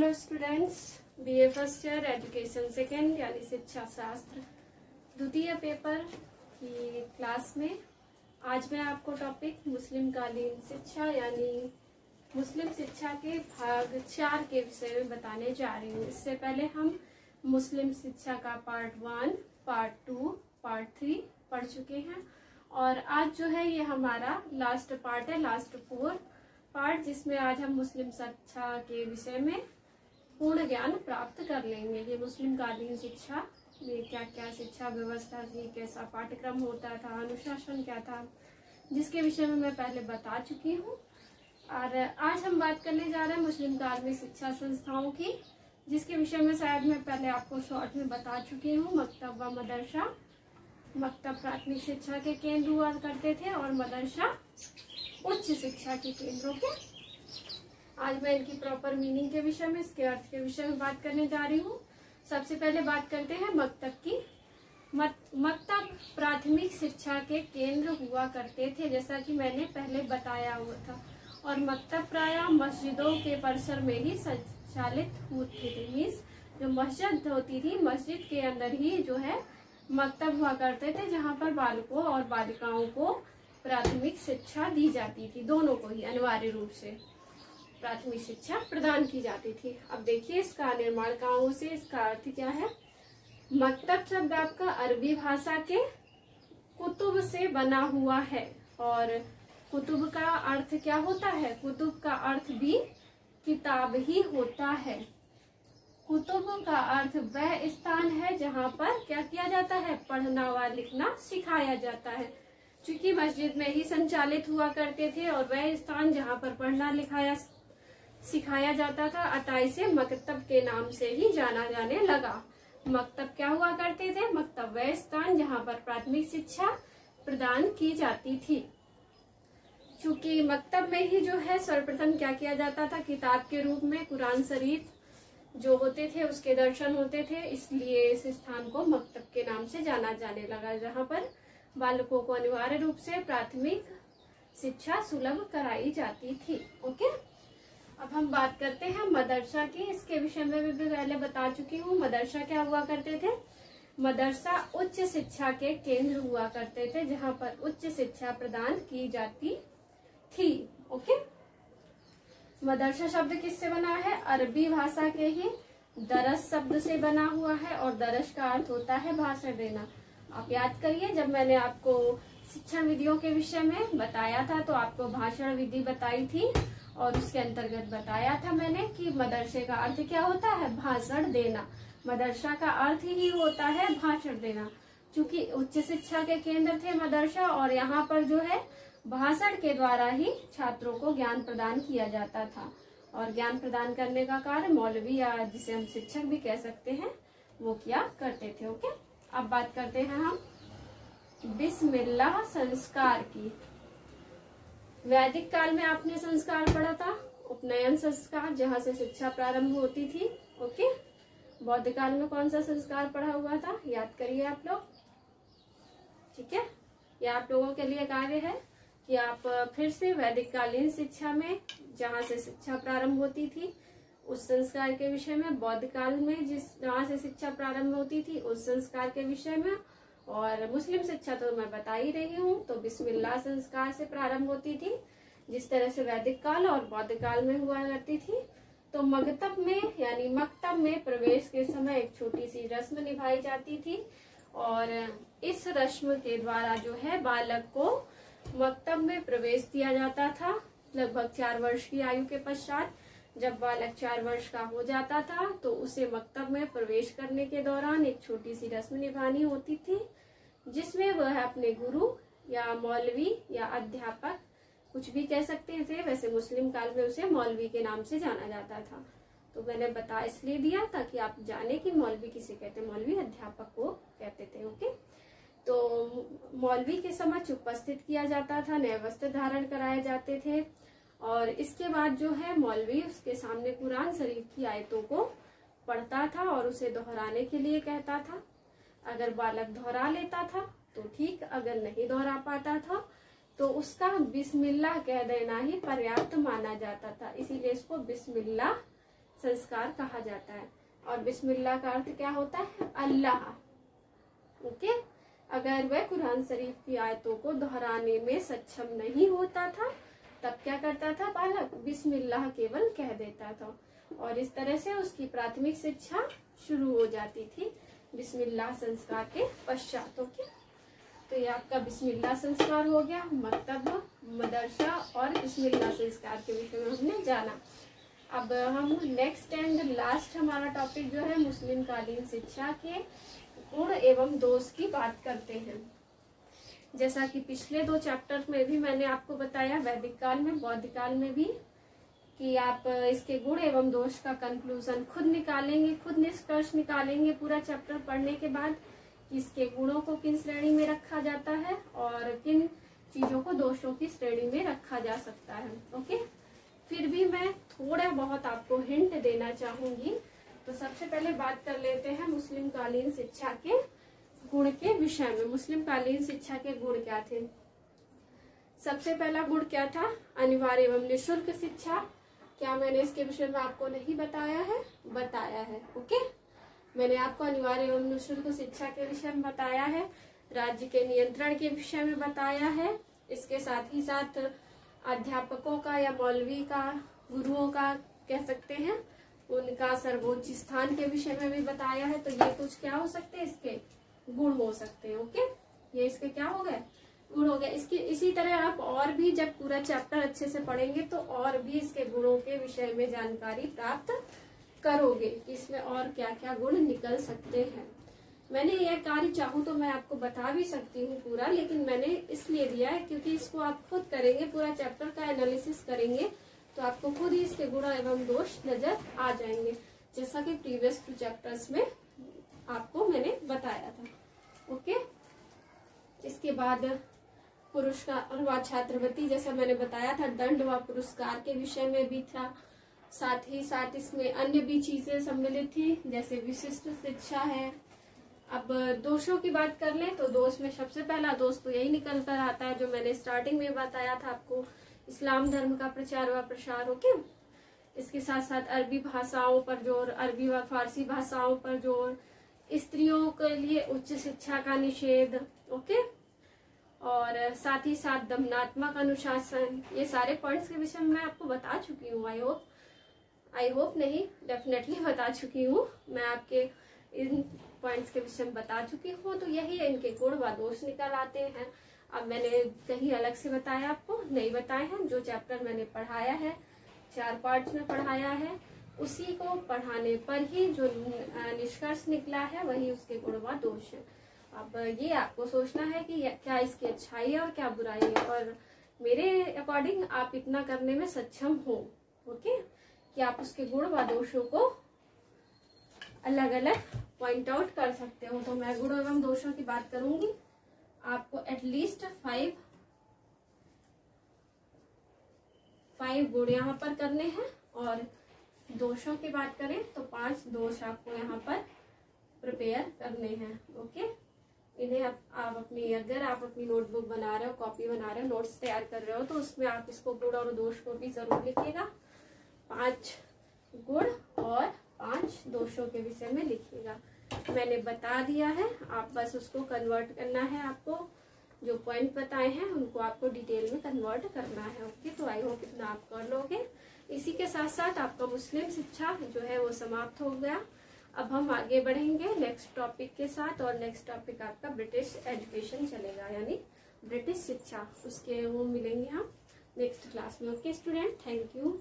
Hello students BA first year education second यानी शिक्षा शास्त्र। द्वितीय पेपर की क्लास में आज मैं आपको टॉपिक मुस्लिम कालीन शिक्षा, यानी मुस्लिम शिक्षा के भाग चार के विषय में बताने जा रही हूँ। इससे पहले हम मुस्लिम शिक्षा का part one part two part three पढ़ चुके हैं। और आज जो है, ये हमारा लास्ट पार्ट है लास्ट फोर पार्ट जिसमें आज हम मुस्लिम शिक्षा के विषय में पूर्ण ज्ञान प्राप्त कर लेंगे। ये मुस्लिम कालीन शिक्षा में क्या क्या शिक्षा व्यवस्था थी, कैसा पाठ्यक्रम होता था, अनुशासन क्या था, जिसके विषय में मैं पहले बता चुकी हूँ। और आज हम बात करने जा रहे हैं मुस्लिम काल में शिक्षा संस्थाओं की, जिसके विषय में शायद मैं पहले आपको शॉर्ट में बता चुकी हूँ। मकतब व मदरसा। मकतब प्राथमिक शिक्षा के केंद्र हुआ करते थे और मदरसा उच्च शिक्षा के केंद्रों के आज मैं इनकी प्रॉपर मीनिंग के विषय में, इसके अर्थ के विषय में बात करने जा रही हूँ। सबसे पहले बात करते हैं मकतब की। मकतब प्राथमिक शिक्षा के केंद्र हुआ करते थे, जैसा कि मैंने पहले बताया हुआ था। और मकतब प्राय मस्जिदों के परिसर में ही संचालित होते थे। मीन्स जो मस्जिद होती थी, मस्जिद के अंदर ही जो है मकतब हुआ करते थे, जहाँ पर बालकों और बालिकाओं को प्राथमिक शिक्षा दी जाती थी, दोनों को ही, अनिवार्य रूप से। प्राथमिक शिक्षा प्रदान की जाती थी। अब देखिए इसका निर्माण कहाँ से, इसका अर्थ क्या है? मकतब शब्द आपका अरबी भाषा के कुतुब से बना हुआ है। और कुतुब का अर्थ क्या होता है? कुतुब का अर्थ भी किताब ही होता है। कुतुब का अर्थ वह स्थान है जहाँ पर क्या किया जाता है? पढ़ना व लिखना सिखाया जाता है। चूँकि मस्जिद में ही संचालित हुआ करते थे और वह स्थान जहाँ पर पढ़ना, लिखाया सिखाया जाता था। अतः से मकतब के नाम से ही जाना जाने लगा। मकतब क्या हुआ करते थे? मकतब वह स्थान जहाँ पर प्राथमिक शिक्षा प्रदान की जाती थी। चूँकि मकतब में ही जो है, सर्वप्रथम क्या किया जाता था? किताब के रूप में कुरान शरीफ जो होते थे, उसके दर्शन होते थे। इसलिए इस स्थान को मकतब के नाम से जाना जाने लगा, जहाँ पर बालकों को अनिवार्य रूप से प्राथमिक शिक्षा सुलभ कराई जाती थी। ओके? अब हम बात करते हैं मदरसा की। इसके विषय में भी पहले बता चुकी हूँ, मदरसा क्या हुआ करते थे? मदरसा उच्च शिक्षा के केंद्र हुआ करते थे, जहाँ पर उच्च शिक्षा प्रदान की जाती थी। ओके? मदरसा शब्द किससे बना है? अरबी भाषा के ही दरस शब्द से बना हुआ है, और दरस का अर्थ होता है भाषण देना। आप याद करिए, जब मैंने आपको शिक्षा विधियों के विषय में बताया था तो आपको भाषण विधि बताई थी। और उसके अंतर्गत बताया था मैंने कि मदरसे का अर्थ क्या होता है? भाषण देना। मदरसा का अर्थ ही होता है भाषण देना। क्योंकि उच्च शिक्षा के केंद्र थे मदरसा और यहाँ पर जो है, भाषण के द्वारा ही छात्रों को ज्ञान प्रदान किया जाता था। और ज्ञान प्रदान करने का कार्य मौलवी या जिसे हम शिक्षक भी कह सकते हैं, वो किया करते थे, ओके? अब बात करते हैं हम बिस्मिल्लाह संस्कार की। वैदिक काल में आपने संस्कार पढ़ा था, उपनयन संस्कार, जहाँ से शिक्षा प्रारंभ होती थी, ओके? बौद्ध काल में कौन सा संस्कार पढ़ा हुआ था? याद करिए आप लोग। ठीक है? ये आप लोगों के लिए कार्य है कि आप फिर से वैदिक कालीन शिक्षा में, जहाँ से शिक्षा प्रारंभ होती थी, उस संस्कार के विषय में, बौद्ध काल में जिस, जहाँ से शिक्षा प्रारंभ होती थी, उस संस्कार के विषय में और मुस्लिम शिक्षा तो मैं बता ही रही हूँ तो बिस्मिल्लाह संस्कार से प्रारंभ होती थी, जिस तरह से वैदिक काल और बौद्ध काल में हुआ करती थी। तो मकतब में, यानी मकतब में प्रवेश के समय एक छोटी सी रस्म निभाई जाती थी और इस रस्म के द्वारा जो है बालक को मकतब में प्रवेश दिया जाता था, लगभग चार वर्ष की आयु के पश्चात। जब बालक चार वर्ष का हो जाता था तो उसे मकतब में प्रवेश करने के दौरान एक छोटी सी रस्म निभानी होती थी। जिसमें वह अपने गुरु या मौलवी या अध्यापक कुछ भी कह सकते थे, वैसे मुस्लिम काल में उसे मौलवी के नाम से जाना जाता था। तो मैंने बता इसलिए दिया ताकि आप जाने कि मौलवी किसे कहते, मौलवी अध्यापक को कहते थे, ओके? तो मौलवी के समक्ष उपस्थित किया जाता था, नए वस्त्र धारण कराए जाते थे, और इसके बाद जो है मौलवी उसके सामने कुरान शरीफ की आयतों को पढ़ता था और उसे दोहराने के लिए कहता था। अगर बालक दोहरा लेता था तो ठीक, अगर नहीं दोहरा पाता था तो उसका बिस्मिल्लाह कह देना ही पर्याप्त माना जाता था। इसीलिए इसको बिस्मिल्लाह संस्कार कहा जाता है। और बिस्मिल्लाह का अर्थ क्या होता है? अल्लाह। ओके? अगर वह कुरान शरीफ की आयतों को दोहराने में सक्षम नहीं होता था, तब क्या करता था बालक? बिस्मिल्लाह केवल कह देता था। और इस तरह से उसकी प्राथमिक शिक्षा शुरू हो जाती थी। बिस्मिल्लाह संस्कार के पश्चात ओके तो ये आपका बिस्मिल्लाह संस्कार हो गया, मकतब, मदरसा और बिस्मिल्लाह संस्कार के विषय में हमने जाना। अब हम नेक्स्ट एंड लास्ट हमारा टॉपिक जो है मुस्लिम कालीन शिक्षा के गुण एवं दोष की बात करते हैं। जैसा कि पिछले दो चैप्टर में भी मैंने आपको बताया, वैदिक काल में, बौद्ध काल में भी कि आप इसके गुण एवं दोष का कंक्लूजन खुद निकालेंगे, खुद निष्कर्ष निकालेंगे पूरा चैप्टर पढ़ने के बाद कि इसके गुणों को किन श्रेणी में रखा जाता है और किन चीज़ों को दोषों की श्रेणी में रखा जा सकता है। ओके? फिर भी मैं थोड़ा बहुत आपको हिंट देना चाहूँगी। तो सबसे पहले बात कर लेते हैं मुस्लिम कालीन शिक्षा के गुण के विषय में। मुस्लिम कालीन शिक्षा के गुण क्या थे? सबसे पहला गुण क्या था? अनिवार्य एवं निःशुल्क शिक्षा। क्या मैंने इसके विषय में आपको नहीं बताया है? बताया है, ओके? मैंने आपको अनिवार्य एवं निःशुल्क शिक्षा के विषय में बताया है, राज्य के नियंत्रण के विषय में बताया है, इसके साथ ही साथ अध्यापकों का या मौलवी का, गुरुओं का कह सकते हैं, उनका सर्वोच्च स्थान के विषय में भी बताया है तो ये कुछ क्या हो सकते हैं? इसके गुण हो सकते हैं, ओके? ये इसके क्या हो गए? गुण हो गया। इसके, इसी तरह आप और भी जब पूरा चैप्टर अच्छे से पढ़ेंगे तो और भी इसके गुणों के विषय में जानकारी प्राप्त करोगे इसमें और क्या क्या गुण निकल सकते हैं। मैंने यह कार्य चाहूँ तो मैं आपको बता भी सकती हूँ पूरा, लेकिन मैंने इसलिए दिया है क्योंकि इसको आप खुद करेंगे, पूरा चैप्टर का एनालिसिस करेंगे तो आपको खुद ही इसके गुण एवं दोष नज़र आ जाएँगे, जैसा कि प्रीवियस टू चैप्टर्स में आपको मैंने बताया था। ओके इसके बाद पुरस्कार व छात्रवृत्ति, जैसा मैंने बताया था, दंड व पुरस्कार के विषय में भी था। साथ ही साथ इसमें अन्य भी चीज़ें सम्मिलित थी, जैसे विशिष्ट शिक्षा है। अब दोषों की बात कर लें तो दोष में सबसे पहला दोष तो यही निकल कर आता है, जो मैंने स्टार्टिंग में बताया था आपको, इस्लाम धर्म का प्रचार व प्रसार ओके इसके साथ साथ अरबी भाषाओं पर ज़ोर, अरबी व फारसी भाषाओं पर ज़ोर, स्त्रियों के लिए उच्च शिक्षा का निषेध ओके और साथ ही साथ दमनात्मक अनुशासन, ये सारे पॉइंट्स के विषय में मैं आपको बता चुकी हूँ आई होप आई होप नहीं डेफिनेटली बता चुकी हूँ। मैं आपके इन पॉइंट्स के विषय में बता चुकी हूँ तो यही इनके गुण व दोष निकल आते हैं। अब मैंने कहीं अलग से बताया आपको, नहीं बताए हैं, जो चैप्टर मैंने पढ़ाया है, चार पार्ट में पढ़ाया है, उसी को पढ़ाने पर ही जो निष्कर्ष निकला है, वही उसके गुण व दोष है। अब ये आपको सोचना है कि क्या इसकी अच्छाई है और क्या बुराई है। और मेरे अकॉर्डिंग आप इतना करने में सक्षम हो ओके कि आप उसके गुण व दोषों को अलग अलग पॉइंट आउट कर सकते हो। तो मैं गुण एवं दोषों की बात करूँगी। आपको एटलीस्ट फाइव फाइव गुण यहाँ पर करने हैं। और दोषों की बात करें तो पाँच दोष आपको यहाँ पर प्रिपेयर करने हैं ओके इन्हें आप, आप अपनी अगर आप अपनी नोटबुक बना रहे हो कॉपी बना रहे हो नोट्स तैयार कर रहे हो तो उसमें आप इसको गुण और दोष को भी ज़रूर लिखिएगा। पाँच गुण और पाँच दोषों के विषय में लिखिएगा। मैंने बता दिया है आप बस उसको कन्वर्ट करना है आपको। जो पॉइंट बताए हैं उनको आपको डिटेल में कन्वर्ट करना है ओके तो आई होप इतना आप कर लोगे। इसी के साथ साथ आपका मुस्लिम शिक्षा जो है वो समाप्त हो गया। अब हम आगे बढ़ेंगे नेक्स्ट टॉपिक के साथ और नेक्स्ट टॉपिक आपका ब्रिटिश एजुकेशन चलेगा, यानी ब्रिटिश शिक्षा, उसके वो मिलेंगे हम नेक्स्ट क्लास में। Okay student thank you